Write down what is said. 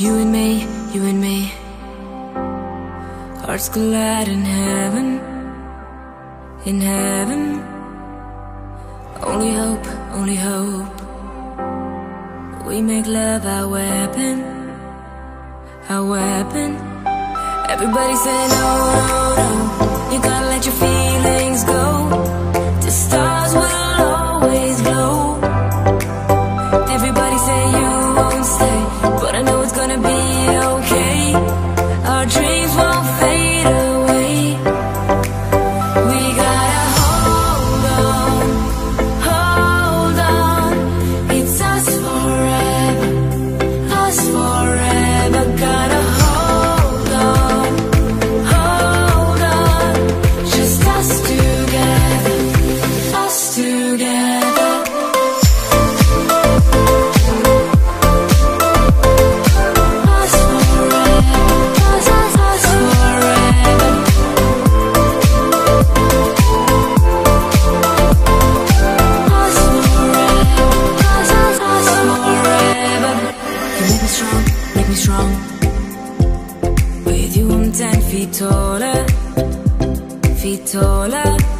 You and me, you and me. Hearts collide in heaven, in heaven. Only hope, only hope. We make love our weapon, our weapon. Everybody say no, no. You gotta let your feelings go. The stars will always glow. Everybody content, feet taller.